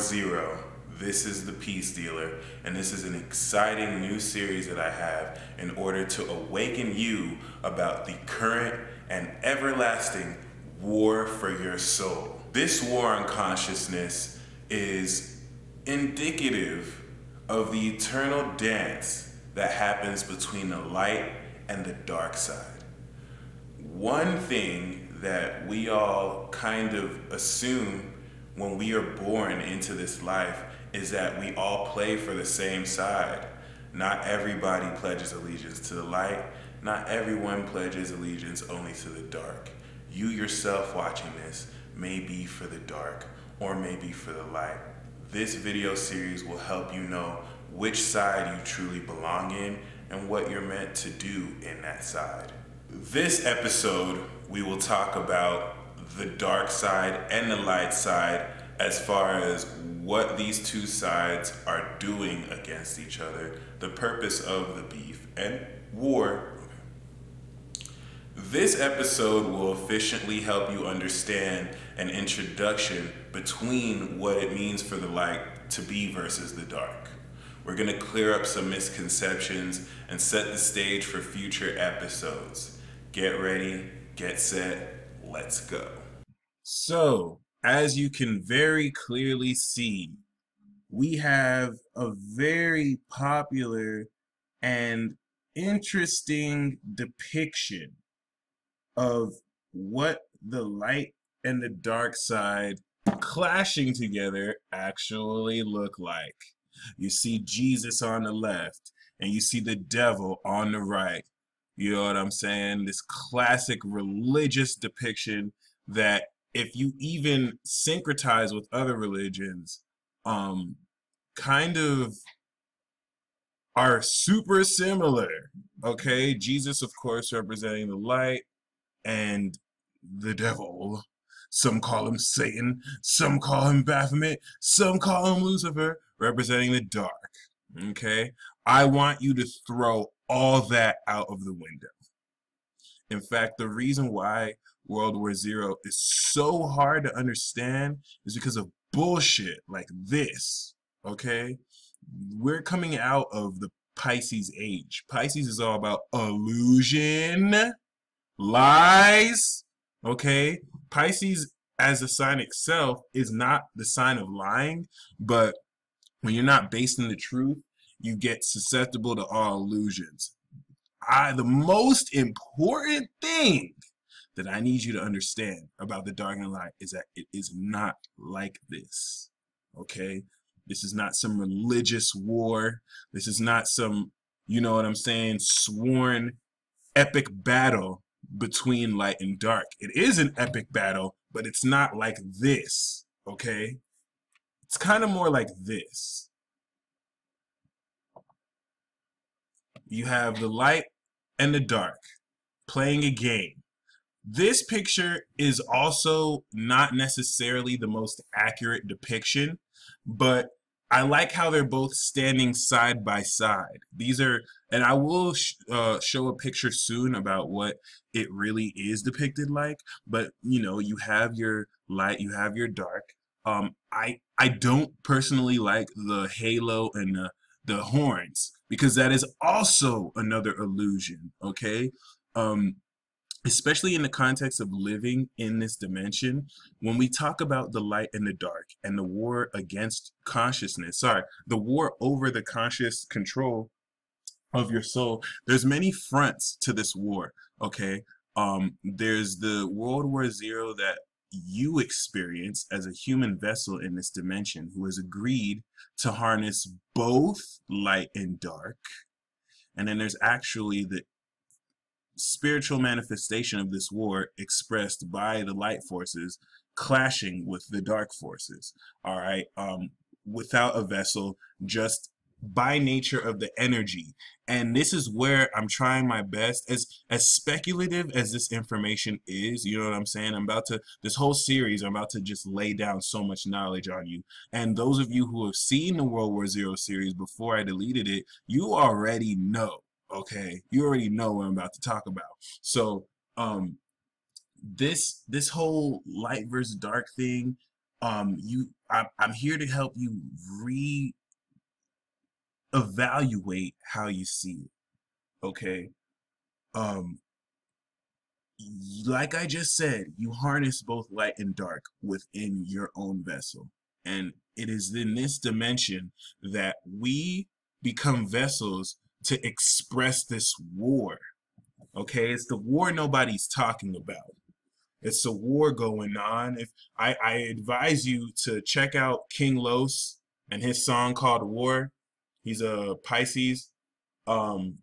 Zero. This is the Peace Dealer, and this is an exciting new series that I have in order to awaken you about the current and everlasting war for your soul. This war on consciousness is indicative of the eternal dance that happens between the light and the dark side. One thing that we all kind of assume when we are born into this life is that we all play for the same side. Not everybody pledges allegiance to the light. Not everyone pledges allegiance only to the dark. You yourself watching this may be for the dark or may be for the light. This video series will help you know which side you truly belong in and what you're meant to do in that side. This episode, we will talk about the dark side and the light side as far as what these two sides are doing against each other, the purpose of the beef, and war. This episode will efficiently help you understand an introduction between what it means for the light to be versus the dark. We're going to clear up some misconceptions and set the stage for future episodes. Get ready, get set, let's go. So, as you can very clearly see, we have a very popular and interesting depiction of what the light and the dark side clashing together actually look like. You see Jesus on the left and you see the devil on the right. You know what I'm saying? This classic religious depiction that if you even syncretize with other religions, um, kind of are super similar. Okay, Jesus, of course, representing the light, and the devil. Some call him Satan, some call him Baphomet, some call him Lucifer, representing the dark. Okay, I want you to throw all that out of the window. In fact, the reason why World War Zero is so hard to understand is because of bullshit like this. Okay? We're coming out of the Pisces age. Pisces is all about illusion, lies. Okay? Pisces as a sign itself is not the sign of lying, but when you're not based in the truth, you get susceptible to all illusions. I, the most important thing that I need you to understand about the dark and light is that it is not like this. Okay? This is not some religious war. This is not some, you know what I'm saying, sworn epic battle between light and dark. It is an epic battle, but it's not like this. Okay? It's kind of more like this. You have the light and the dark playing a game this picture is also not necessarily the most accurate depiction, but I like how they're both standing side by side. These are, and I will sh uh, show a picture soon about what it really is depicted like. But you know, you have your light, you have your dark. Um, I I don't personally like the halo and the the horns because that is also another illusion. Okay, um, especially in the context of living in this dimension, when we talk about the light and the dark and the war against consciousness, sorry, the war over the conscious control of your soul, there's many fronts to this war, okay? Um, there's the World War Zero that you experience as a human vessel in this dimension who has agreed to harness both light and dark. And then there's actually the spiritual manifestation of this war expressed by the light forces clashing with the dark forces all right um without a vessel just by nature of the energy. And this is where i'm trying my best as as speculative as this information is you know what i'm saying? I'm about to this whole series i'm about to just lay down so much knowledge on you. And those of you who have seen the world war zero series before i deleted it you already know okay? You already know what i'm about to talk about. So um this this whole light versus dark thing um, you, I'm, I'm here to help you re evaluate how you see it. Okay. Um, like I just said, you harness both light and dark within your own vessel. And it is in this dimension that we become vessels to express this war. Okay, it's the war nobody's talking about. It's a war going on. If I, I advise you to check out King Los and his song called War. He's a Pisces. Um,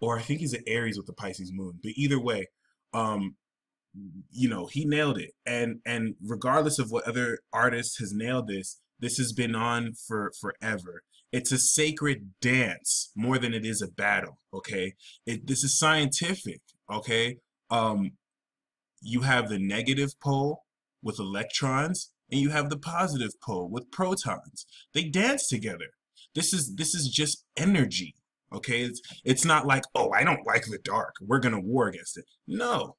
or I think he's an Aries with the Pisces moon. But either way, um, you know, he nailed it. And and regardless of what other artist has nailed this, this has been on for forever. It's a sacred dance more than it is a battle. Okay, it this is scientific. Okay, um, you have the negative pole with electrons, and you have the positive pole with protons. They dance together. This is this is just energy. Okay, it's it's not like oh I don't like the dark. We're gonna war against it. No,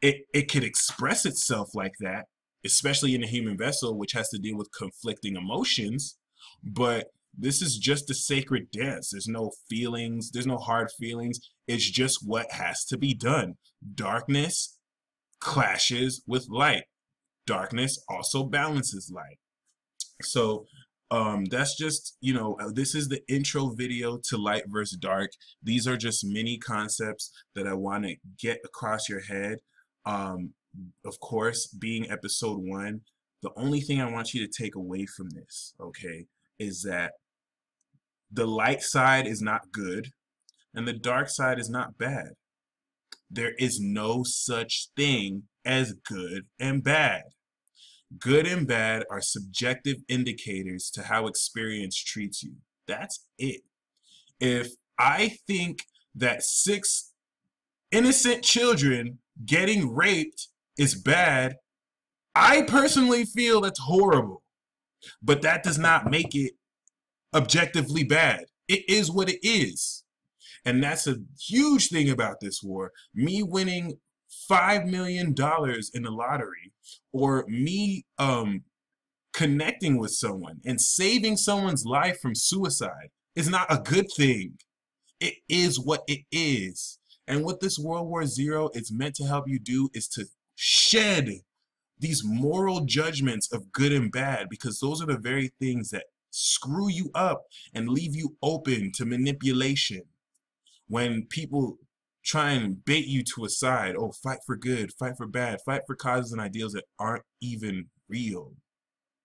it it could express itself like that, especially in a human vessel, which has to deal with conflicting emotions. But this is just a sacred dance. There's no feelings. There's no hard feelings. It's just what has to be done. Darkness clashes with light. Darkness also balances light. So um, that's just, you know, uh, this is the intro video to light versus dark. These are just mini concepts that I want to get across your head. Um, of course, being episode one, the only thing I want you to take away from this, okay, is that the light side is not good and the dark side is not bad. There is no such thing as good and bad. Good and bad are subjective indicators to how experience treats you. That's it. If I think that six innocent children getting raped is bad, I personally feel that's horrible. But that does not make it objectively bad. It is what it is. And that's a huge thing about this war. Me winning $5 million in the lottery or me um, connecting with someone and saving someone's life from suicide is not a good thing. It is what it is. And what this World War Zero is meant to help you do is to shed these moral judgments of good and bad because those are the very things that screw you up and leave you open to manipulation. When people try and bait you to a side, oh, fight for good, fight for bad, fight for causes and ideals that aren't even real.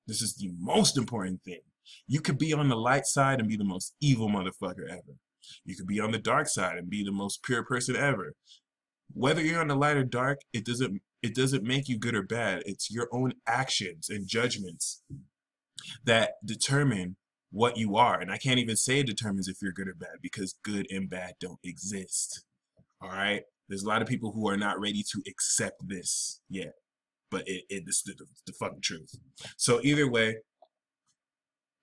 This is the most important thing. You could be on the light side and be the most evil motherfucker ever. You could be on the dark side and be the most pure person ever. Whether you're on the light or dark, it doesn't it doesn't make you good or bad. It's your own actions and judgments that determine what you are. And I can't even say it determines if you're good or bad because good and bad don't exist. All right. There's a lot of people who are not ready to accept this yet, but it, it it's the, the fucking truth. So either way,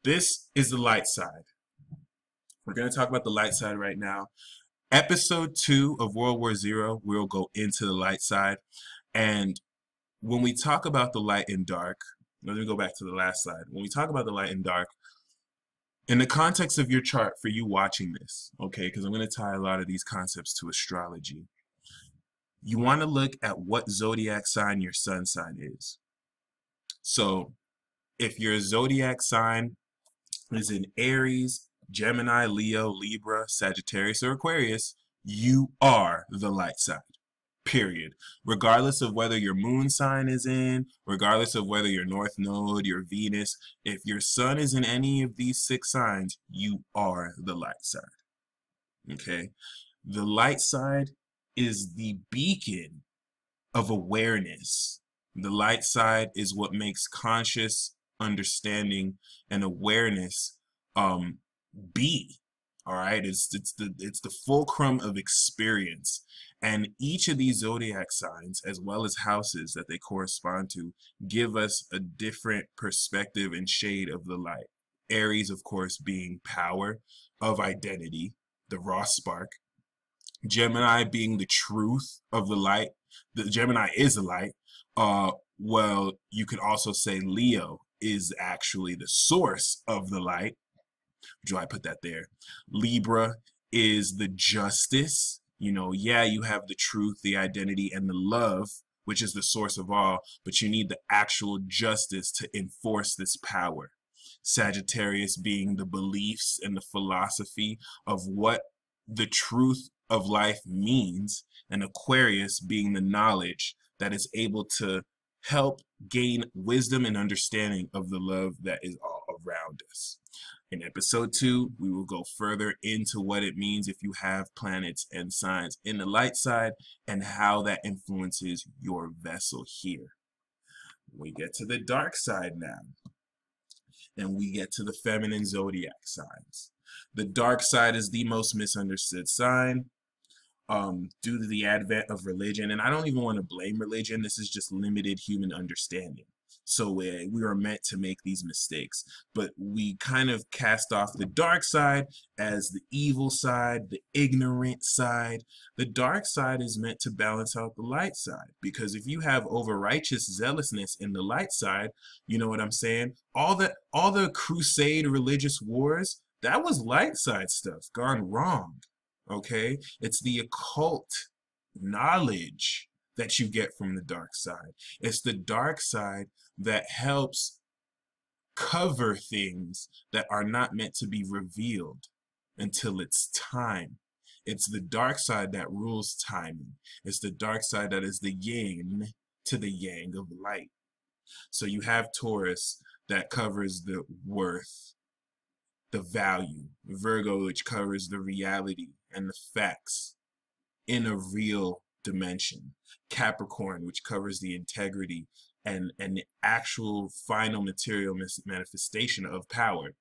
this is the light side. We're going to talk about the light side right now. Episode two of World War Zero, we'll go into the light side. And when we talk about the light and dark, let me go back to the last slide. When we talk about the light and dark, in the context of your chart for you watching this, okay, because I'm going to tie a lot of these concepts to astrology, you want to look at what zodiac sign your sun sign is. So if your zodiac sign is in Aries, Gemini, Leo, Libra, Sagittarius, or Aquarius, you are the light side period. Regardless of whether your moon sign is in, regardless of whether your north node, your Venus, if your sun is in any of these six signs, you are the light side. Okay? The light side is the beacon of awareness. The light side is what makes conscious understanding and awareness um, be. All right, it's it's the it's the fulcrum of experience. And each of these zodiac signs, as well as houses that they correspond to, give us a different perspective and shade of the light. Aries, of course, being power of identity, the raw spark. Gemini being the truth of the light. The Gemini is the light. Uh, Well, you could also say Leo is actually the source of the light. Do I put that there? Libra is the justice. You know, yeah, you have the truth, the identity, and the love, which is the source of all, but you need the actual justice to enforce this power. Sagittarius being the beliefs and the philosophy of what the truth of life means, and Aquarius being the knowledge that is able to help gain wisdom and understanding of the love that is all around us. In episode two, we will go further into what it means if you have planets and signs in the light side and how that influences your vessel here. We get to the dark side now, and we get to the feminine zodiac signs. The dark side is the most misunderstood sign um, due to the advent of religion. And I don't even want to blame religion. This is just limited human understanding. So we, we are meant to make these mistakes, but we kind of cast off the dark side as the evil side, the ignorant side. The dark side is meant to balance out the light side because if you have over righteous zealousness in the light side, you know what I'm saying? All the all the crusade religious wars, that was light side stuff gone wrong okay? It's the occult knowledge that you get from the dark side. It's the dark side that helps cover things that are not meant to be revealed until it's time. It's the dark side that rules timing. It's the dark side that is the yin to the yang of light. So you have Taurus that covers the worth, the value. Virgo, which covers the reality and the facts in a real dimension. Capricorn, which covers the integrity and, and the actual final material manifestation of power.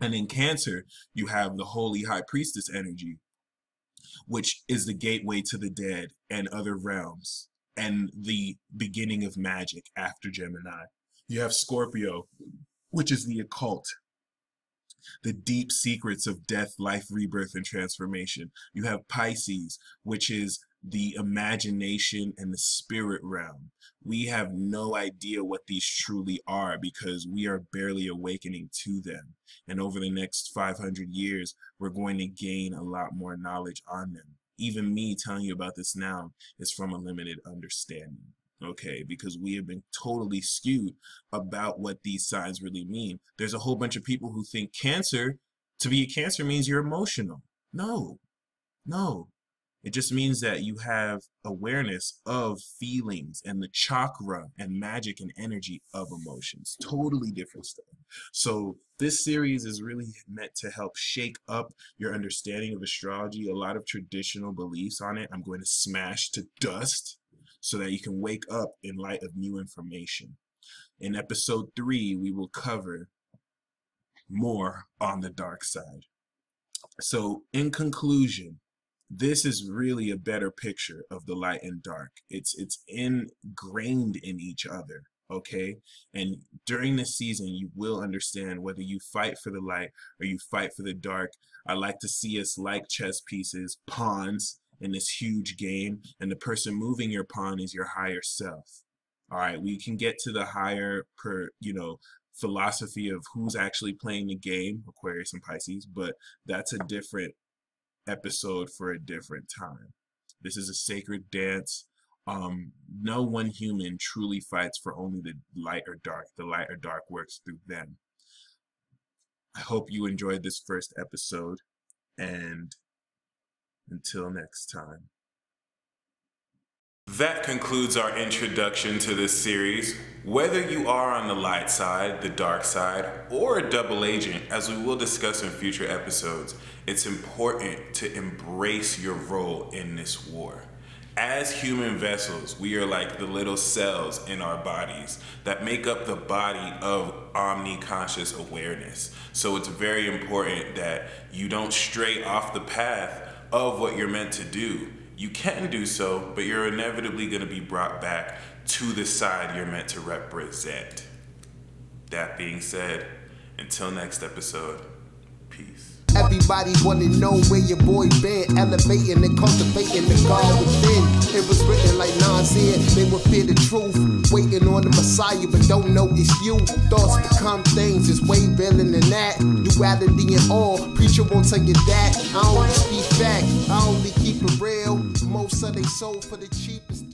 And in Cancer, you have the Holy High Priestess energy, which is the gateway to the dead and other realms, and the beginning of magic after Gemini. You have Scorpio, which is the occult, the deep secrets of death, life, rebirth, and transformation. You have Pisces, which is the imagination and the spirit realm. We have no idea what these truly are because we are barely awakening to them. And over the next 500 years, we're going to gain a lot more knowledge on them. Even me telling you about this now is from a limited understanding okay because we have been totally skewed about what these signs really mean there's a whole bunch of people who think cancer to be a cancer means you're emotional no no it just means that you have awareness of feelings and the chakra and magic and energy of emotions. Totally different stuff. So this series is really meant to help shake up your understanding of astrology. A lot of traditional beliefs on it I'm going to smash to dust so that you can wake up in light of new information. In episode three, we will cover more on the dark side. So, in conclusion, this is really a better picture of the light and dark. It's it's ingrained in each other, okay? And during this season, you will understand whether you fight for the light or you fight for the dark. I like to see us like chess pieces, pawns, in this huge game and the person moving your pawn is your higher self all right we can get to the higher per you know philosophy of who's actually playing the game aquarius and pisces but that's a different episode for a different time. This is a sacred dance. Um no one human truly fights for only the light or dark the light or dark works through them. I hope you enjoyed this first episode and until next time. That concludes our introduction to this series. Whether you are on the light side, the dark side, or a double agent, as we will discuss in future episodes, it's important to embrace your role in this war. As human vessels, we are like the little cells in our bodies that make up the body of omni-conscious awareness. So it's very important that you don't stray off the path of what you're meant to do. You can do so, but you're inevitably going to be brought back to the side you're meant to represent. That being said, until next episode, peace. Everybody wanna know where your boy been, elevating and cultivating the God within. It was written like Nas they will fear the truth. Waiting on the Messiah, but don't know it's you. Thoughts become things, it's way realer than that. Duality and all, preacher won't tell you that. I only speak back, I only keep it real. Most of they sold for the cheapest